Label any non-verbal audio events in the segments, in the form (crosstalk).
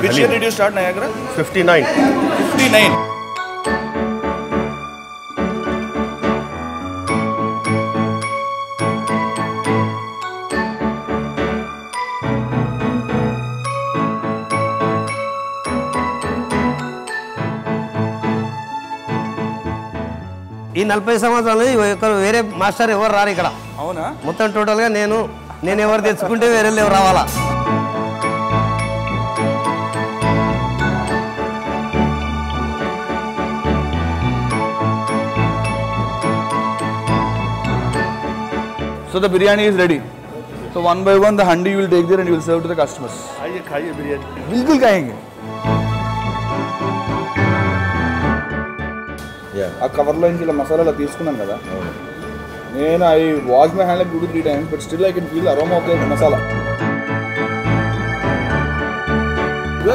Which year did you start Niagara? 59 59. నలభై సంవత్సరాలు ఇక్కడ వేరే మాస్టర్ ఎవరు రారు ఇక్కడ అవునా మొత్తం టోటల్గా నేను నేను ఎవరు తెచ్చుకుంటే వేరే ఎవరు రావాలా So the biryani is ready. So one by one the handi you will take there and you will serve to the customers. आइए खाइए बिरयानी बिल्कुल खाएंगे ఆ కవర్లో నుంచి ఇలా మసాలా ఇలా తీసుకున్నాను కదా నేను I wash my hand like two three times but still I can feel aroma of the masala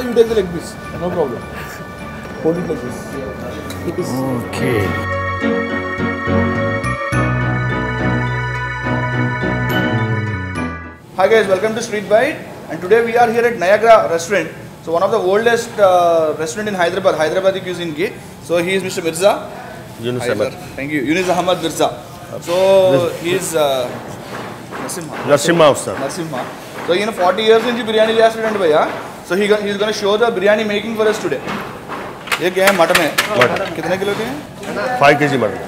you take the leg piece no problem hold it like this okay Hi guys, welcome to Street Bite. And today we are here at Niagara Restaurant. So one of the oldest uh, restaurant in Hyderabad, Hyderabadi cuisine ki. So he is Mr. Mirza. Yunus Ahmed. Thank you. Yunus Ahmed Mirza. So he is uh, Narsimha. Narsimha, sir. Narsimha. So you know, 40 years in biryani liya student bhaiya. So he he is going to show the biryani making for us today. ये क्या है mutton है कितने kilo के हैं five के जी mutton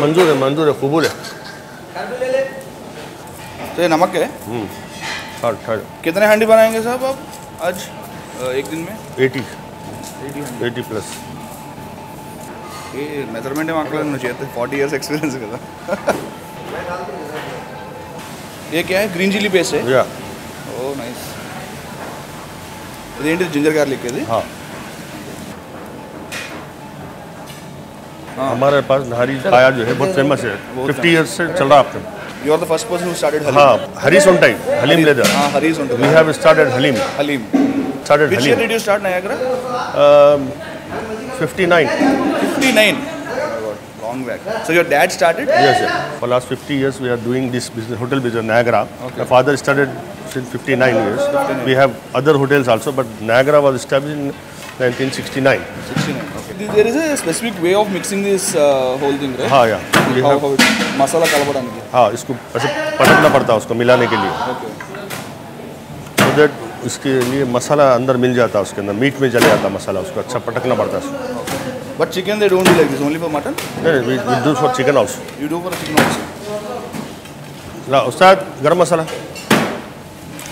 मंजूर है मंजूर है कबूल है ले ले। तो ये नमक है थर्ड थर्ड कितने हांडी बनाएँगे साहब आप आज एक दिन में एटी एटी प्लस ఏ మెజర్మెంట్ ఏం అక్కలేదు నువ్వు చేస్తే ఫార్టీ ఇయర్స్ ఎక్స్పీరియన్స్ కదా ఏ క్యా గ్రీన్ చిల్లీ పేస్ట్ या ఓ నైస్ ఇదేంటి జింజర్ గార్లిక్ ఇది हाँ हमारे पास नारी पाया जो है बहुत फेमस है फिफ्टी ईयर्स से चल रहा है आपका you are the first person who started haleem हाँ हरीस on time haleem leather Haris ఉంటుంది we have started haleem haleem started Which Halim. year did you start Niagara? Um, 59. 59? Long back. So your dad started? Yes, sir. For last 50 years, we are doing this business, hotel business, Niagara. Okay. My father started since 59 years. 59. We have other hotels also, but Niagara was established in 1969. 69. Okay. There is a specific way of mixing this uh, whole thing, right? हाँ या मसाला काला masala kalabadan. इसको isko, asa, padakna padta, usko, milane ke liye. okay. इसके लिए मसाला अंदर मिल जाता है उसके अंदर मीट में जल जाता मसाला उसको अच्छा पटकना पड़ता है but chicken they don't like this only for mutton नहीं we do for chicken also you do for chicken also ला उस्ताद गरम मसाला।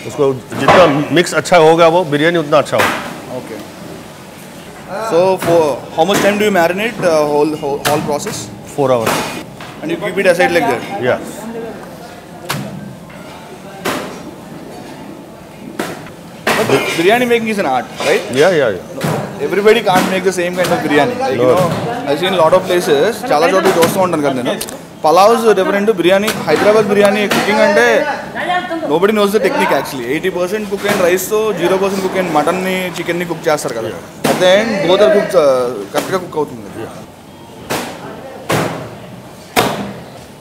उसको जितना मिक्स अच्छा होगा वो बिरयानी उतना अच्छा होगा। Okay so for how much time do you marinate whole whole process 4 hours and you keep it aside like that yes biryani making is an art, right? yeah yeah, yeah. Everybody can't make the same kind of biryani. Like, you No. know, I've seen a lot of places. చాలా చోట్ల చూస్తూ ఉంటాను కదా నేను pulaos different biryani Hyderabad biryani cooking అంటే nobody knows the technique actually eighty percent cook అయిన రైస్తో zero percent cook అయిన మటన్ని చికెన్ని కుక్ చేస్తారు కదా అదే అండ్ బోత్ ఆర్ కుక్ కరెక్ట్గా కుక్ అవుతుంది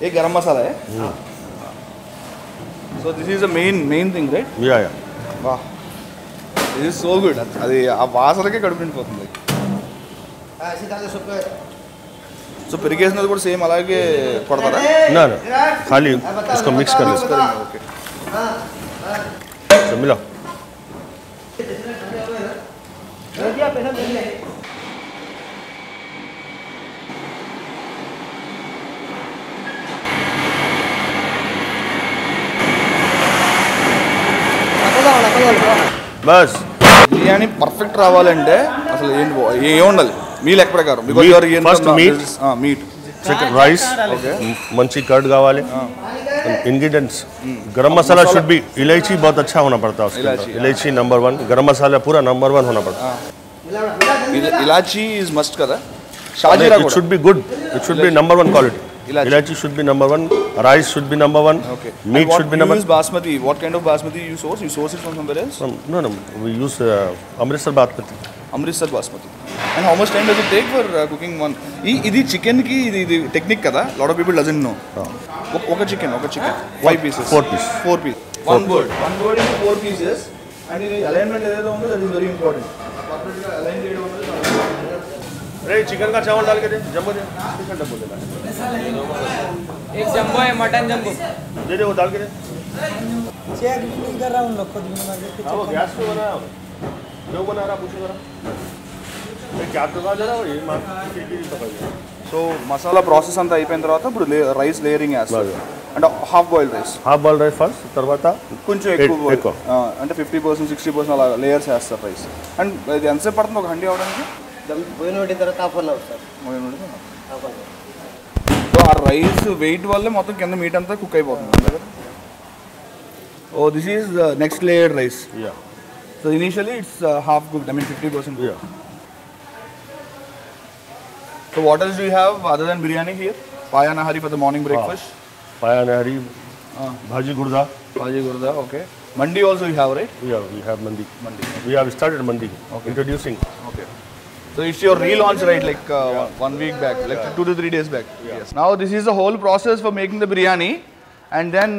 ఏ garam masala so this is the main main thing right yeah, yeah. వా ఇది సో గుడ్ అది ఆ వాసనకే కడుపు నిండిపోతుంది సో పెరిగేసినది కూడా సేమ్ అలాగే కొడతారా ना ना खाली इसको मिक्स कर लो ఓకే तो मिला बस బిర్యానీ పర్ఫెక్ట్ రావాలంటే అసలు ఏంటి బా- ఏ ఉండాలి మీ లెక్క ప్రకారం because Meat. Your First meat. Meat chicken rice मंची curd कावाले ingredients गरम मसाला शुड बी इलायची बहुत अच्छा होना पड़ता है उसके इलायची, अंदर इलायची नंबर वन गरम मसाला पूरा नंबर वन होना पड़ता है ఇలాచీ ఇస్ మస్ట్ కదా షాజీరా इट కూడా should be good it should be number one Ilachi. Ilachi should be number one. Rice should be number one. Okay. Meat should be number. You use basmati. What kind of basmati you source? You source it from somewhere else? From, no, no. We use uh, Amritsar basmati. Amritsar basmati. And how much time does it take for uh, cooking one? ఇది chicken కి ఇది technique కదా lot of people doesn't know ఒక chicken ఒక chicken five pieces four piece four piece one board one board four pieces and ఇది alignment ఏదైతే ఉందో that is very important పర్ఫెక్ట్గా అలైన్ చేయడం अरे चिकन का चावल डाल के दे जम्बो दे चिकन डब्बो दे एक जंबो है मटन जंबो दे दे वो डाल के दे चेक नहीं कर रहा हूँ लोग खुद भी मार के हाँ वो गैस पे बना रहा जो बना रहा पूछो जरा ये क्या करवा दे रहा हो ये मार की की पकड़ गया సో మసాలా ప్రాసెస్ అంతా అయిపోయిన తర్వాత ఇప్పుడు రైస్ లేయరింగ్ వేస్తారు అంటే half boil rice half boil rice first తర్వాత కొంచెం ఎక్కువ boil. ఎక్కువ. ఆ, అంటే ఫిఫ్టీ పర్సెంట్ సిక్స్టీ పర్సెంట్ అలా లేయర్స్ వేస్తారు రైస్ అండ్ ఇది ఎంతసేపు పడుతుంది ఒక హండి అవడానికి బోయిన తర్వాత half an hour sir half an hour so ah rice weight వల్ల మొత్తం కింద మీట్ అంతా కుక్ అయిపోతుంది ఓ this is next layered rice so initially it's half cooked I mean fifty percent so what else do have other then biryani here paya nihari for the morning breakfast paya nihari bhaji gurda bhaji gurda okay mandi also you have right yeah we have mandi mandi we have started mandi okay. introducing okay so it's your relaunch right like one week back like two to three days back now this is the whole process for making the biryani and then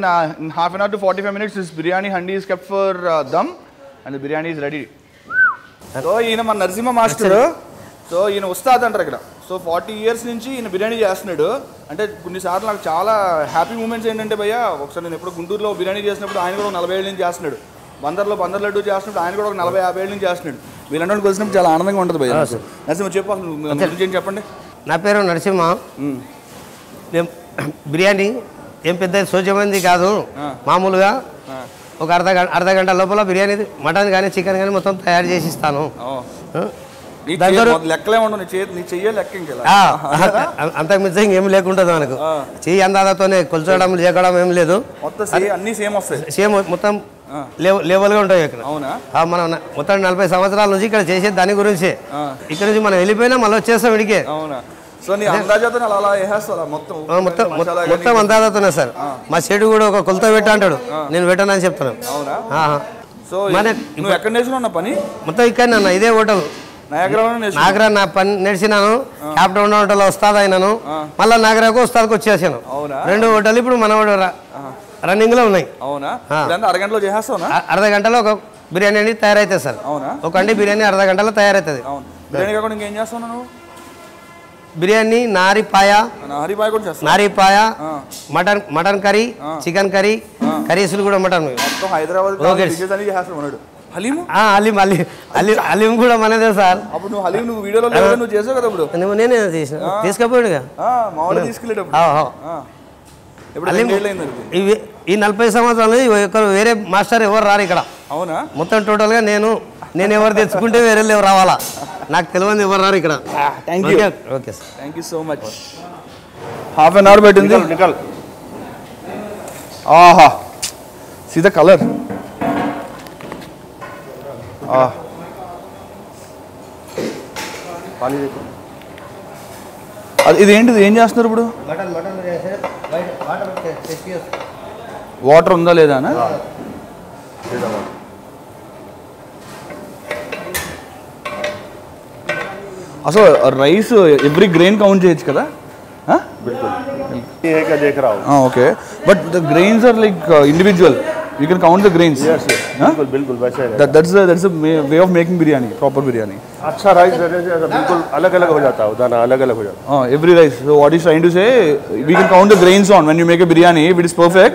half an hour to forty five minutes is biryani handi is kept for dum and the biryani is ready so ఈయన మన Narasimha master. So ఈయన వస్తాదు అంటారు ఇక్కడ. So forty years నుంచి ఈయన బిర్యానీ చేస్తున్నాడు. అంటే కొన్నిసార్లు నాకు చాలా హ్యాపీ మూమెంట్స్ ఏంటంటే భయ్య ఒకసారి నేను ఎప్పుడు గుంటూరులో బిర్యానీ చేసినప్పుడు ఆయన కూడా నలభై ఏళ్ళు నుంచి చేస్తున్నాడు. బందర్లో బందర్ లడ్డు చేస్తున్నప్పుడు ఆయన కూడా ఒక నలభై యాభై ఏళ్ళు నుంచి చేస్తున్నాడు. వీళ్ళంటే వాళ్ళు కలిసినప్పుడు చాలా ఆనందంగా ఉంటుంది భయ నరసింహ చెప్పండి చెప్పండి? నా పేరు నరసింహ. మేము (clears throat) బిర్యానీ ఏం పెద్ద సోచమైంది కాదు మామూలుగా. ఒక అర్ధ గంట అర్ధ గంట లోపల బిర్యానీ మటన్ కానీ చికెన్ కానీ మొత్తం తయారు చేసి ఇస్తాను. అంతకు మించి ఏం లేకుండా మనకు. చెయ్యి అందాలతోనే కొలుచడం చేయడం ఏం లేదు. సేమ్ మొత్తం లేవల్గా ఉంటాయి ఇక్కడ. మనం మొత్తం నలభై సంవత్సరాల నుంచి ఇక్కడ చేసే దాని గురించి. ఇక్కడ నుంచి మనం వెళ్ళిపోయినా మళ్ళీ వచ్చేస్తాం ఇడికే. మొత్తం అందాదతోనే సార్. మా చెడు కూడా ఒక కొలత పెట్ట అంటాడు. నేను పెట్టానని చెప్తాను పని? మొత్తం ఇక్కడ అన్న ఇదే హోటల్. నాగరా నా పని నేర్చినాను. క్యాప్టెన్ హోటల్ వస్తాది అయినాను మళ్ళీ నాగరాకు వస్తాదికి వచ్చేసాను? రెండు హోటల్ ఇప్పుడు మన రన్నింగ్లో ఉన్నాయి. అవునా? అరగంటలో అర్ధ గంటలో ఒక బిర్యానీ అనేది తయారైతుంది సార్. అవునా? ఒక అండి బిర్యానీ అర్ధ గంటలో తయారవుతుంది బిర్యానీ కాకుండా ఇంకేం చేస్తావు నువ్వు? బిర్యానీ నారిపాయ నారిపాయ mutton mutton curry chicken curry కర్రీస్లు కూడా మటన్. హైదరాబాద్ అలీ అలీ అలీం కూడా మనదే సార్. అప్పుడు నువ్వు హలీం నువ్వు వీడియోలో లేవు నువ్వు చేసావు కదా ఇప్పుడు నువ్వు నేనే తీసిన తీసుకపోయాడుగా? తీసుకెళ్ళేటప్పుడు. ఇవి ఈ నలభై సంవత్సరాలు వేరే మాస్టర్ ఎవరు రారు ఇక్కడ. అవునా? మొత్తం టోటల్గా నేను నేను ఎవరు తెచ్చుకుంటే వేరే ఎవరు రావాలా? నాకు తెలియదు ఎవరు రారు ఇక్కడ. Thank you so much half an hour పెట్టింది. ఆహా. సీ ద కలర్ ఇది ఏంటిది? ఏం చేస్తున్నారు ఇప్పుడు? వాటర్ వాటర్ ఉందా లేదా అన్న అసలు రైస్ ఎవ్రీ గ్రెయిన్ కౌంట్ చేయొచ్చు కదా ये है क्या देख रहा हूँ okay but the grains are like individual you can count the grains yes yes बिल्कुल बिल्कुल वैसे है that's that's way of making biryani proper biryani अच्छा राइस रहने से ऐसा बिल्कुल अलग अलग हो जाता है दाना अलग अलग हो जाता Uh, every rice. So what he's trying to say, we can count the grains on when you make a biryani. If it is perfect,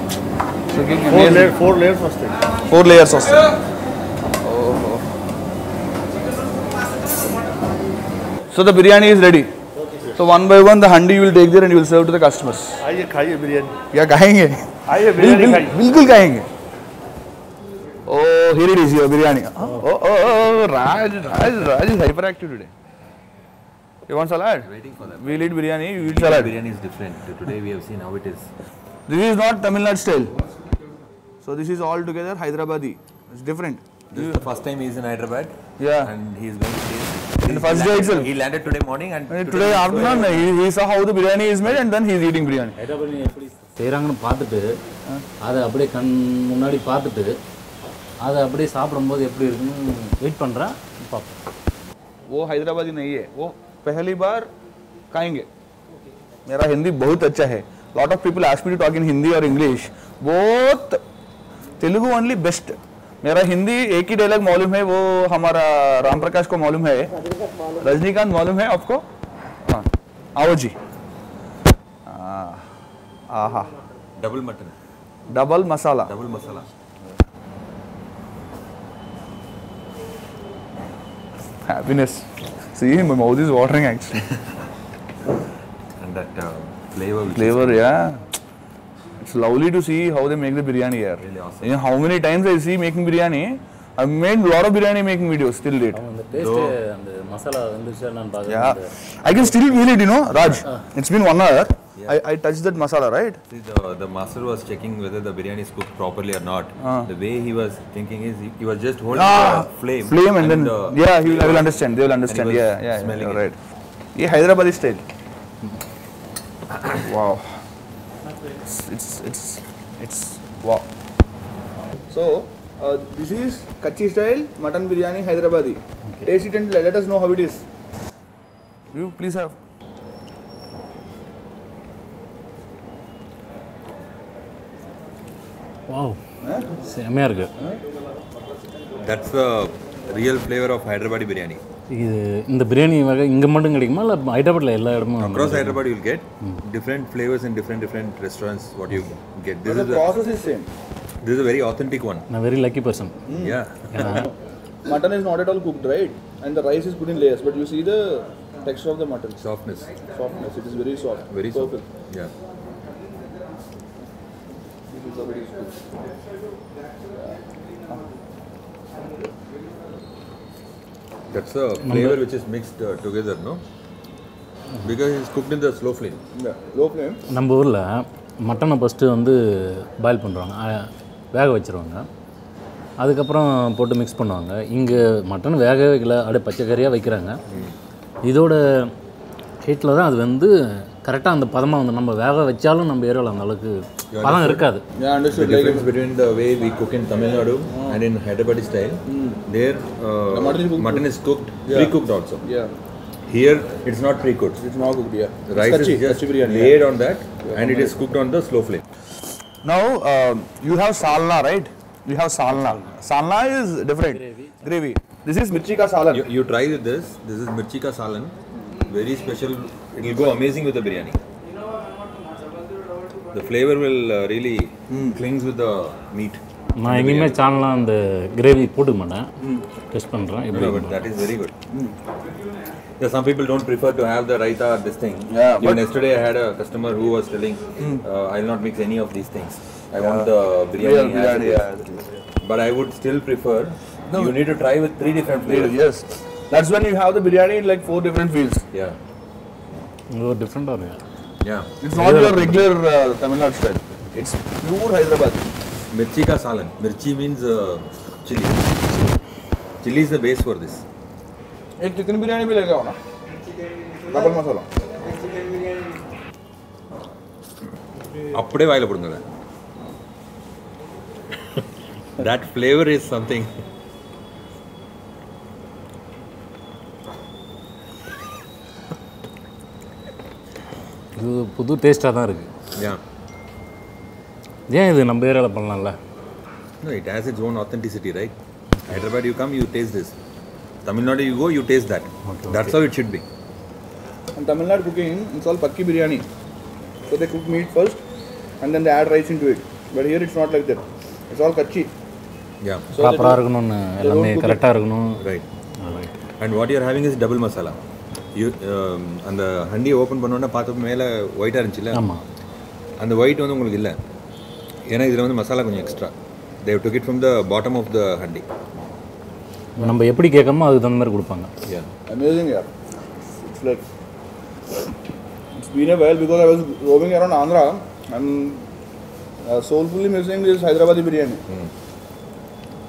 four layer four layers वस्ते ఫోర్ లేయర్స్ వస్తాయి so the biryani is ready so one by one the handi will take there and will serve to the customers आइए खाइए बिरयानी या खाएंगे आइए bill, biryani bill, खाइए बिल्कुल खाएंगे oh here it is your biryani oh oh oh Raj Raj Raj is hyperactive today You want salad? Waiting for that. We'll eat biryani, you eat salad. Biryani is different. Today we have seen how it is. This is not Tamil Nadu style. So this is all together Hyderabadi. It's different. This is the first time he's in Hyderabad. Yeah. And he's going to taste. In the He first day landed- itself. He landed today morning and And today afternoon, he, he saw how the biryani is made and then he's eating biryani. Hyderabad எப்படி செய்கிறாங்கன்னு பார்த்துட்டு அதை அப்படியே கண் முன்னாடி பார்த்துட்டு அதை அப்படியே சாப்பிடும்போது எப்படி இருக்குன்னு வெயிட் பண்ணுறேன் பார்ப்போம் वो हैदराबादी नहीं है वो पहली बार खाएंगे मेरा हिंदी बहुत अच्छा है lot of people ask me to talk in Hindi और इंग्लिश बहुत तेलुगु ओनली बेस्ट मेरा हिंदी एक ही डायलॉग मालूम है वो हमारा राम प्रकाश को मालूम है रजनीकांत मालूम है आपको हाँ आओ जी आहा double mutton, double masala double masala. Happiness See, my mouth is watering actually. And that uh, flavor flavor, yeah. It's lovely to see how they make the biryani here. Really awesome. You know how many times I see making biryani. I've made lot of biryani making videos till date. Oh, the taste So, yeah. I can still feel it, you know, Raj. uh, It's been one hour. Yeah. I, I touched that masala, right? See, the, the master was checking whether the biryani is cooked properly or not. Uh. The way he was thinking is he, he was just holding ah, the flame. Flame and, and then, the, yeah, he will, I will understand. They will understand. Yeah, yeah, yeah, right. It. yeah, Hyderabad style. wow. it's it's it's it's wow. So uh, this is Kachi style mutton biryani Hyderabadi. Okay. Taste it and let us know how it is. You please have. Wow, eh? That's the real flavor of Hyderabadi biryani. இது இந்த பிரியாணி வகை இங்கே மட்டும் கிடைக்குமா இல்லை ஹைதராபாத்தில் எல்லா இடமும் Across Hyderabad, you'll get different flavors in different different restaurants. What you get. This The is a, process is same. this is a very authentic one. நான் very lucky person Yeah. Mutton is not at all cooked, right? And the rice is put in layers, but you see the texture of the mutton. Softness. Softness. It is very soft. Very soft. Perfect. Yeah. This is how it That's the flavor which is mixed uh, together, no? Because it's cooked in the slow flame. Yeah. Low flame. நம்ம ஊரில் மட்டனை first வந்து boil பண்ணுறாங்க வேக வச்சிருவாங்க அதுக்கப்புறம் போட்டு mix பண்ணுவாங்க இங்கே மட்டன் வேகவே வைக்கல அப்படியே பச்சைக்கறியாக வைக்கிறாங்க இதோட ஹீட்டில் தான் அது வந்து கரெக்டாக அந்த பதமாக வந்து நம்ம வேக வச்சாலும் நம்ம ஏரியாவில் அந்த அளவுக்கு பதம் இருக்காது Yeah, The understood. Like, difference between the way we cook in Tamil Nadu and in Hyderabadi style, there uh, The mutton is cooked. mutton is cooked, pre-cooked also. yeah. Here, it's not pre-cooked. It's not cooked, yeah. The rice Kachi, is just kachi biryani. laid on that and it is cooked on the slow flame. Now, um, you have salna, right? You have salna. Salna is different. Gravy. This is mirchi ka salan. You, you try with this. This is mirchika salan. Very special. It will go amazing with the biryani. The flavor will uh, really clings with the meat. நான் எங்கேயுமே சாணலாம் அந்த gravy போட்டுக்க மாட்டேன் test பண்ணுறேன் No, எப்படி no, but that is very good. Yeah, some people don't prefer to have the raita or this thing. Yeah, Even yesterday I had a customer who was telling, uh, I'll not mix any of these things. I want the biryani. Real as biryani, it is." But I would still prefer. You need to try with three different flavors. Yes. That's when you have the biryani in like four different fields. Yeah. இது ஒரு டிஃப்ரெண்ட்டாக இருக்கு Yeah. It's not your regular uh, Tamil Nadu style. It's pure Hyderabad. Mirchi ka salan. Mirchi means uh, chili. Chili is the base for this. एक chicken biryani भी लेके आओ ना double मसाला அப்படியே வாயில போடுங்க that flavor is something இது புது டேஸ்ட்டாக தான் இருக்குது ஏன் இது நம்ம ஏரியாவில் பண்ணலாம்ல no it has its own authenticity right hyderabad you come you taste this tamil nadu you go you taste that that's how it should be And Tamil Nadu cooking, it's all pakki biryani. So they cook meat first and then they add rice into it. But here it's not like that. It's all kachi. yeah So they ப்ராப்பராக இருக்கணும்னு எல்லாமே. கரெக்டாக இருக்கணும் what you're having is double masala you um, அந்த handi open பண்ணோன்னே பார்த்த மேலே ஒயிட்டாக இருந்துச்சுல்ல ஆமாம் அந்த ஒயிட் வந்து உங்களுக்கு இல்லை ஏன்னா இதில் வந்து மசாலா கொஞ்சம் extra Dev took it from the bottom of the handi நம்ம எப்படி கேட்காமோ அதுக்கு தகுந்த மாதிரி கொடுப்பாங்க It's been a while because I was roaming around Andhra and uh, soulfully missing this Hyderabadi biryani.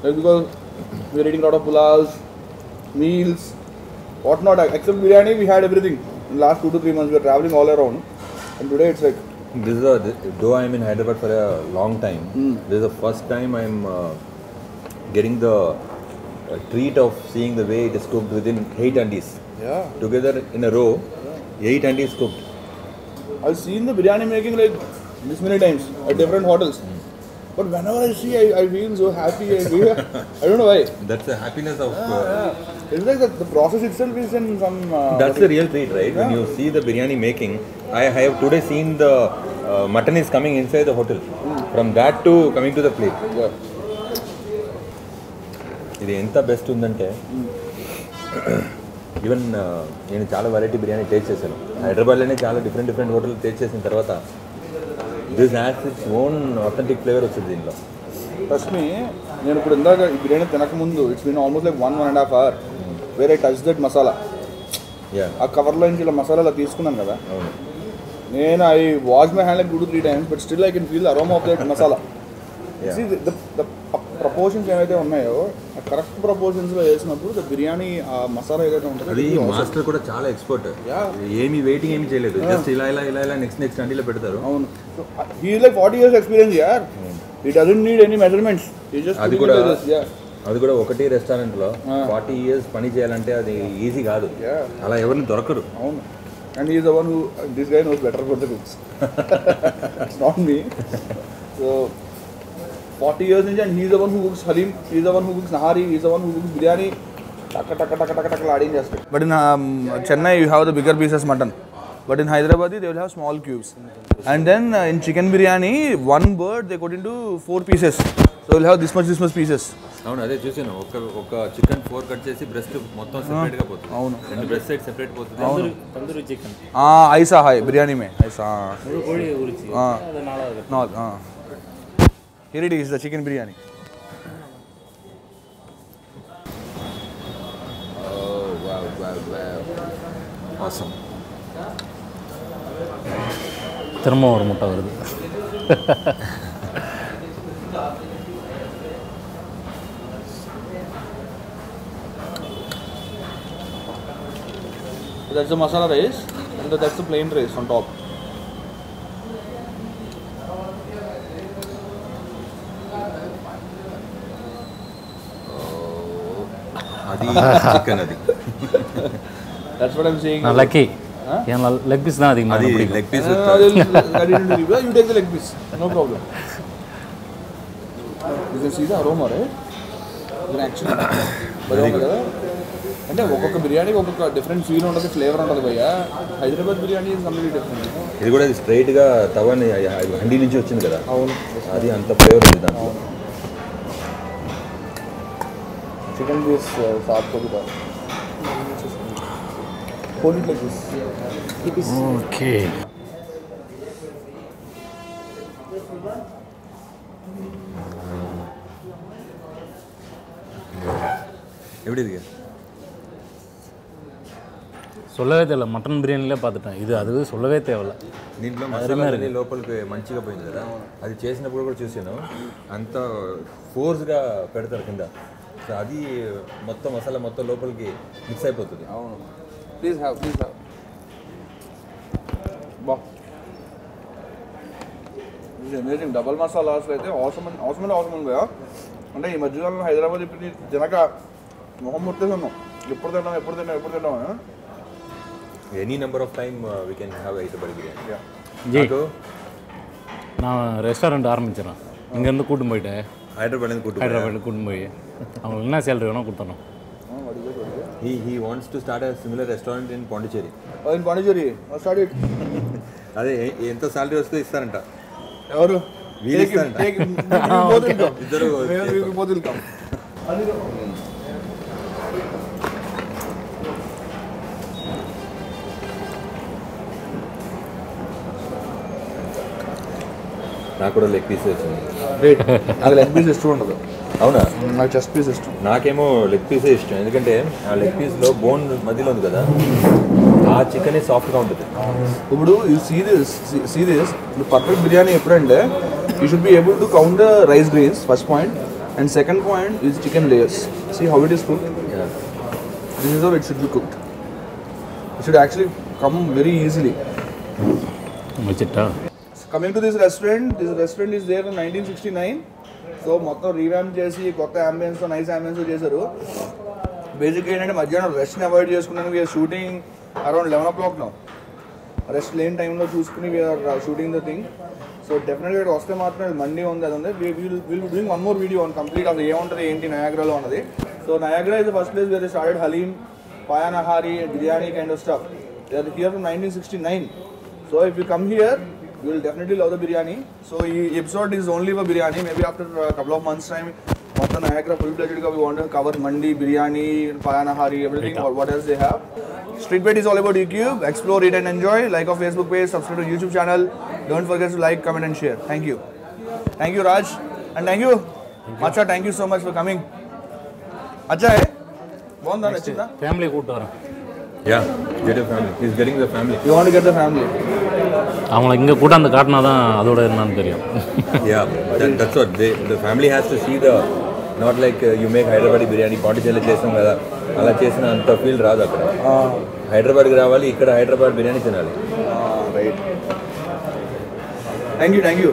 Like because we are eating a lot of pulavs, meals, whatnot. Except biryani, we had everything. In last two to three months, we were traveling all around. And today it's like, This is a, though I'm in Hyderabad for a long time, this is the first time I'm uh, getting the uh, treat of seeing the way it is cooked within eight yeah. Together in a row, eight handis cooked. I've seen the biryani making like this many times at different hotels. But whenever I see, I, I feel so happy. I, feel, I don't know why. That's the happiness of. Uh, It's like the, the process itself is in some. Uh, That's the real treat, right? When you see the biryani making, I have today seen the uh, mutton is coming inside the hotel. From that to coming to the plate. Yeah. ఇది ఎంత best ఉందంటే even నేను చాలా variety biryani taste చేశాను హైదరాబాద్లోనే చాలా different different hotel taste చేసిన తర్వాత this has its own authentic flavour వచ్చింది దీనిలో. ట్రస్ట్ మీ నేను ఇప్పుడు ఇందాక ఈ biryani తినకముందు it's been almost like one one and half hour వేరే టచ్ దట్ మసాలా ఆ కవర్లో నుంచి ఇలా మసాలా ఇలా తీసుకున్నాను కదా. నేను I wash my hand like two three times but still I can feel aroma of that masala. The proportions ఏవైతే ఉన్నాయో కరెక్ట్ ప్రపోర్షన్స్లో వేసినప్పుడు ద బిర్యానీ ఆ మసాలా ఏదైతే అది ఉంటుందో మాస్టర్ కూడా చాలా ఎక్స్పర్ట్. ఏమి వెయిటింగ్ ఏమి చేయలేదు. జస్ట్ ఇలా ఇలా ఇలా ఇలా నెక్స్ట్ నెక్స్ట్ అంటీలో పెడతారు. అవును. He like forty years experience యార్ he doesn't need any measurements అది కూడా అది కూడా ఒకటి రెస్టారెంట్లో ఫార్టీ ఇయర్స్ పని చేయాలంటే అది ఈజీ కాదు. అలా ఎవరిని దొరకరు. అవును. And is the one who this guy knows better for the cooks not me so 40 years in and he is the one who cooks halim, he is the one who cooks nahari, he is the one who cooks biryani. Taka, taka, taka, taka, taka, adding just. But in um, Chennai, you have the bigger pieces mutton. But in Hyderabad, they will have small cubes. And then uh, in chicken biryani, one bird they cut into four pieces. So we'll have this much, this much pieces. అవును అదే చూసాను ఒక ఒక chicken four cut చేసి breast మొత్తం separate గా పోతుంది అవును రెండు బ్రెస్ట్ సైడ్ సెపరేట్ పోతుంది అవును తందూరి చికెన్ ఆ ఐసా హాయ్ బిర్యానీ మే ఐసా కోడి గురించి ఆ నాలుగు Here it is, the chicken biryani. Awesome. திரும்ப ஒரு முட்டை வருது So that's the masala rice, and the, that's the plain rice on top. అది చికెన్ అది. That's what I am saying lucky. Leg piece అది అది leg piece you take leg piece no problem you can see the aroma right అంటే ఒక్కొక్క బిర్యానీ ఒక్కొక్క different feel ఉంటుంది flavour ఉంటుంది భయ్య. హైదరాబాద్ బిర్యానీ కంప్లీట్ డిఫరెంట్ ఇది కూడా స్ట్రైట్గా తవని హండీ నుంచి వచ్చింది కదా. అవును. అది అంత ఫ్లేవర్ ఉంది దాంట్లో. చికెన్ పీస్ సాఫ్ కొద్దిగా Hold it like this. Okay எப்படி இருக்கு சொல்லவே தேவையில்ல மட்டன் பிரியாணிலே பார்த்துட்டேன் இது அது சொல்லவே தேவையில்ல దీంట్లో మసాలా అన్ని లోపలికి మంచిగా పోయింది కదా అది చేసినప్పుడు కూడా చూసాను అంత ఫోర్స్గా పెడతారు కింద సో అది మొత్తం మసాలా మొత్తం లోపలికి మిక్స్ అయిపోతుంది అవును ప్లీజ్ హ్యావ్ ప్లీజ్ హ్యావ్ బా అమేజింగ్ డబల్ మసాలాస్ అయితే అవసరం అవసరం అవసరం ఉంది కదా అంటే ఈ మధ్యకాలంలో హైదరాబాద్ ఇప్పుడు తినక మొహం ముట్టేస్తున్నాం ఎప్పుడు తిన్నాం ఎప్పుడు తిన్నాం ఎప్పుడు తిన్నాం అని. Any number of time we can have Hyderabad biryani Yeah. G నాకు நான் ரெஸ்டாரண்ட் ஆரம்பிச்சிடறேன் இங்கேருந்து கூட்டின்னு போயிட்டேன் హైదరాబాద్ అనేది కుట్టు ஹைதராபாத்தில் கூட்டின்னு போய் அவங்களுக்கு என்ன சேலரி வேணால் கொடுத்துடணும் ఆ, వాడి చేసి వాడి. He he wants to start a similar restaurant in Pondicherry అది పాండిచేరి స్టార్ట్ ఇట్ (laughs) అదే ఎ- ఎంత సాలరీ వస్తే ఇస్తారంట ఎవరు వీళ్ళు (laughs) Take him, ఇస్తారంట. take him. We both will come. ఇద్దరు We- we both will come. నాకు కూడా లెగ్ పీస్ వచ్చింది Great. నాకు లెగ్ పీస్ ఇష్టం ఉండదు అవునా నాకు చెస్ట్ పీస్ ఇష్టం. నాకేమో లెగ్ పీసే ఇష్టం. ఎందుకంటే ఆ లెగ్ పీస్లో బోన్ మధ్యలో ఉంది కదా ఆ చికెన్ సాఫ్ట్గా ఉంటుంది. ఇప్పుడు you see this see this perfect biryani ఎప్పుడంటే you should be able to count the rice grains first point and second point is chicken layers see how it is cook this is how it should be cooked it should actually come very easily coming to this restaurant this restaurant is there nineteen sixty nine so మొత్తం revamp చేసి కొత్త ambience nice ambience చేశారు. Basic ఏంటంటే మధ్యాహ్నం రెస్ట్ని avoid చేసుకున్నాను we're shooting around eleven o'clock no rest లేని టైంలో చూసుకుని we're shooting the thing so డెఫినెట్గా ఇక్కడ వస్తే మాత్రం మండీ ఉంది అది ఉంది. Will will doing one more video on complete అది ఏముంటుంది ఏంటి నయాగ్రాలో ఉన్నది. So Niagara is the first place where started haleem paya nihari biryani kind of stuff here from nineteen sixty nine so if you come here you will definitely love the biryani. So this episode is only for biryani. Maybe after a couple of months time, what Mata Niagara full fledged we want to cover mandi, biryani, payanahari, everything or what else they have. Street Bait is all about YouTube. Explore it and enjoy. Like our Facebook page, subscribe to YouTube channel. Don't forget to like, comment and share. Thank you. Thank you Raj and thank you. Macha, thank you so much for coming. Acha hai? है बहुत Family family या Yeah, get family family. He's getting the family. You want to get the family? அவங்கள இங்கே கூட்டாந்து காட்டினா தான் அதோட என்னன்னு தெரியும் yeah that's what they the family has to see the not like you make Hyderabad biryani పాండిచేరిలో చేసాం కదా అలా చేసిన అంత ఫీల్ రాదు అక్కడ హైదరాబాద్కి రావాలి ఇక్కడ హైదరాబాద్ బిర్యానీ తినాలి right thank you thank you